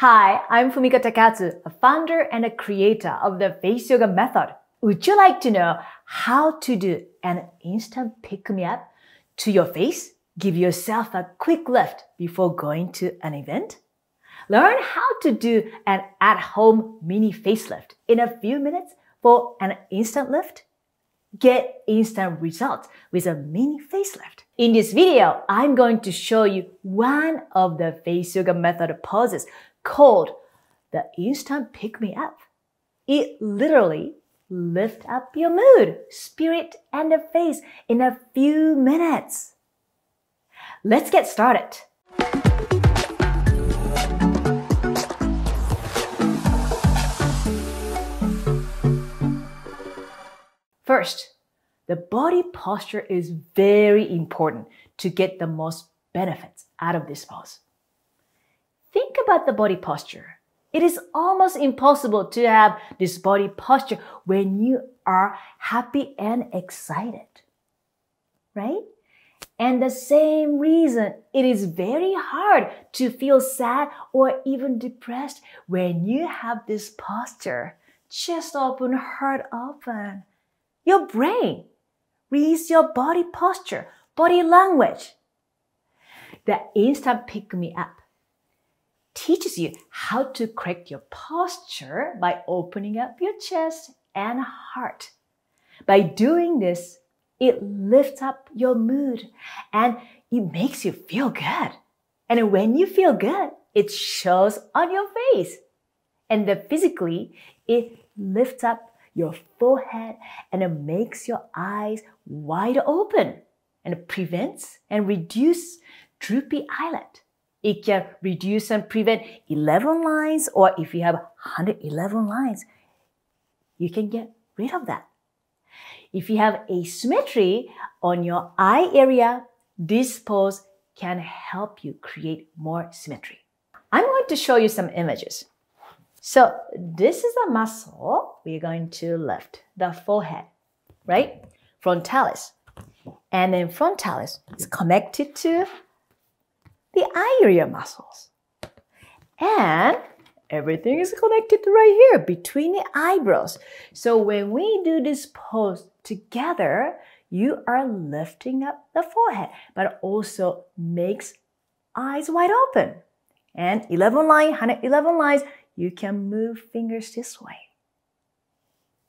Hi, I'm Fumiko Takatsu, a founder and a creator of the Face Yoga Method. Would you like to know how to do an instant pick-me-up to your face? Give yourself a quick lift before going to an event? Learn how to do an at-home mini facelift in a few minutes for an instant lift? Get instant results with a mini facelift. In this video, I'm going to show you one of the face yoga method poses called the instant pick me up. It literally lift up your mood, spirit, and the face in a few minutes. Let's get started. First, the body posture is very important to get the most benefits out of this pose. Think about the body posture. It is almost impossible to have this body posture when you are happy and excited. Right? And the same reason, it is very hard to feel sad or even depressed when you have this posture. Chest open, heart open. Your brain reads your body posture, body language. The instant pick me up teaches you how to correct your posture by opening up your chest and heart. By doing this, it lifts up your mood and it makes you feel good. And when you feel good, it shows on your face. And then physically, it lifts up your forehead and it makes your eyes wide open and prevents and reduce droopy eyelid. It can reduce and prevent 11 lines, or if you have 111 lines, you can get rid of that. If you have asymmetry on your eye area, this pose can help you create more symmetry. I'm going to show you some images. So this is a muscle we're going to lift, the forehead, right? Frontalis. And then frontalis is connected to the eye area muscles. And everything is connected right here between the eyebrows. So when we do this pose together, you are lifting up the forehead, but also makes eyes wide open. And 11 line, 111 lines, you can move fingers this way.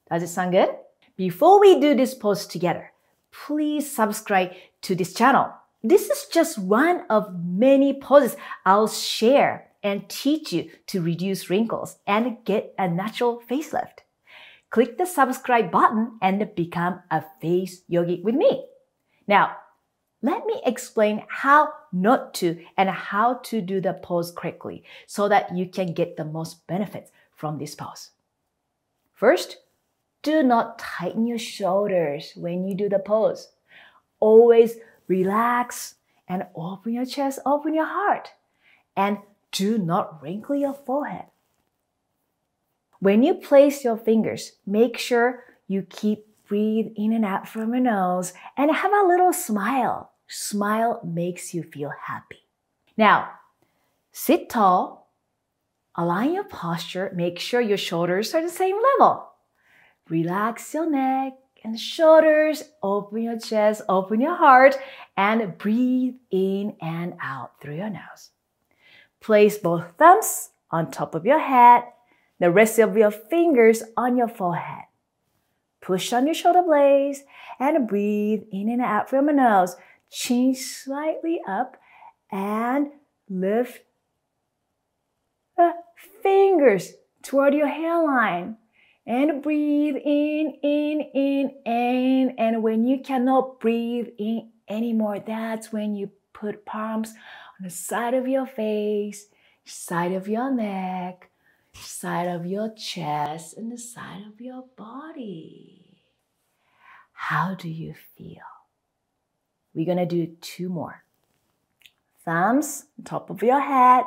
Does it sound good? Before we do this pose together, please subscribe to this channel this is just one of many poses I'll share and teach you to reduce wrinkles and get a natural facelift. Click the subscribe button and become a face yogi with me. Now, let me explain how not to and how to do the pose correctly so that you can get the most benefits from this pose. First, do not tighten your shoulders when you do the pose. Always relax and open your chest, open your heart, and do not wrinkle your forehead. When you place your fingers, make sure you keep breathe in and out from your nose and have a little smile. Smile makes you feel happy. Now, sit tall, align your posture, make sure your shoulders are the same level. Relax your neck, and shoulders, open your chest, open your heart, and breathe in and out through your nose. Place both thumbs on top of your head, the rest of your fingers on your forehead. Push on your shoulder blades and breathe in and out from your nose. Chin slightly up and lift the fingers toward your hairline and breathe in, in, in, in. And when you cannot breathe in anymore, that's when you put palms on the side of your face, side of your neck, side of your chest, and the side of your body. How do you feel? We're gonna do two more. Thumbs top of your head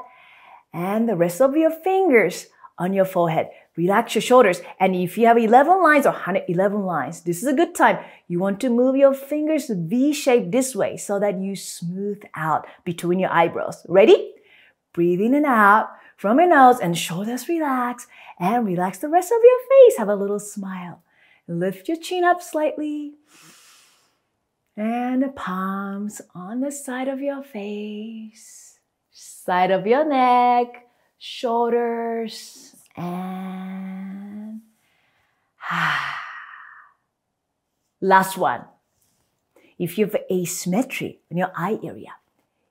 and the rest of your fingers on your forehead. Relax your shoulders. And if you have 11 lines or 111 lines, this is a good time. You want to move your fingers V shape this way so that you smooth out between your eyebrows. Ready? Breathe in and out from your nose and shoulders relax and relax the rest of your face. Have a little smile. Lift your chin up slightly and the palms on the side of your face, side of your neck, shoulders, and last one. If you have asymmetry in your eye area,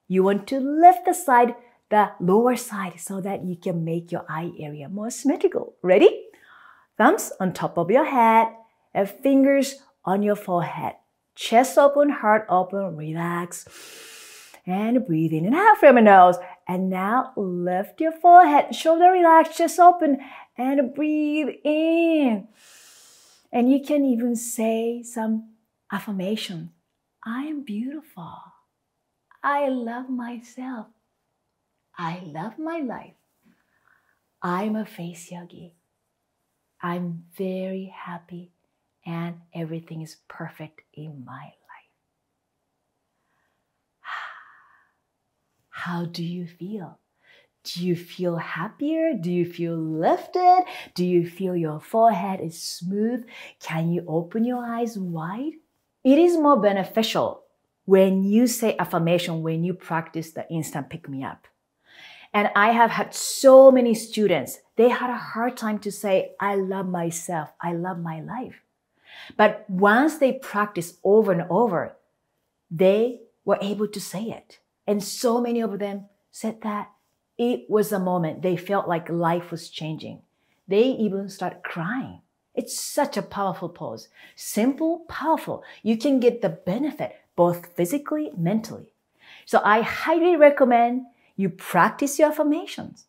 you want to lift the side, the lower side, so that you can make your eye area more symmetrical. Ready? Thumbs on top of your head and fingers on your forehead. Chest open, heart open, relax. And breathe in and out from your nose. And now lift your forehead, shoulder relaxed, chest open, and breathe in. And you can even say some affirmation. I am beautiful. I love myself. I love my life. I'm a face yogi. I'm very happy and everything is perfect in my life. How do you feel? Do you feel happier? Do you feel lifted? Do you feel your forehead is smooth? Can you open your eyes wide? It is more beneficial when you say affirmation, when you practice the instant pick me up. And I have had so many students, they had a hard time to say, I love myself, I love my life. But once they practice over and over, they were able to say it. And so many of them said that it was a moment they felt like life was changing. They even started crying. It's such a powerful pose. Simple, powerful. You can get the benefit both physically, mentally. So I highly recommend you practice your affirmations.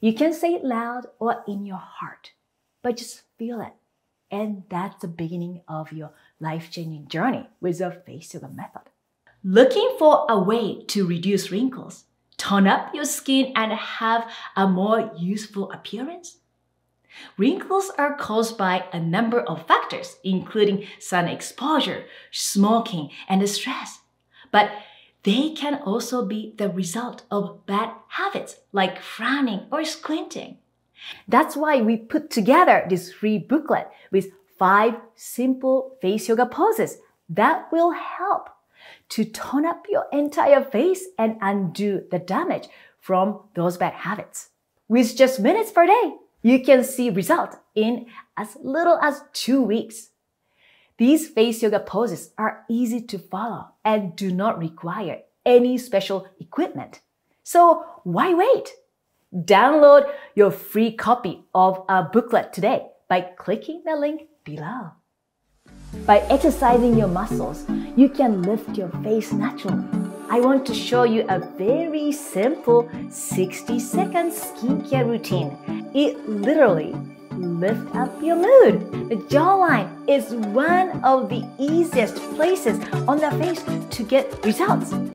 You can say it loud or in your heart, but just feel it. And that's the beginning of your life changing journey with the face yoga method. Looking for a way to reduce wrinkles, tone up your skin, and have a more youthful appearance? Wrinkles are caused by a number of factors, including sun exposure, smoking, and stress. But they can also be the result of bad habits like frowning or squinting. That's why we put together this free booklet with five simple face yoga poses that will help to tone up your entire face and undo the damage from those bad habits. With just minutes per day, you can see results in as little as two weeks. These face yoga poses are easy to follow and do not require any special equipment. So why wait? Download your free copy of our booklet today by clicking the link below. By exercising your muscles, you can lift your face naturally. I want to show you a very simple 60 second skincare routine. It literally lifts up your mood. The jawline is one of the easiest places on the face to get results.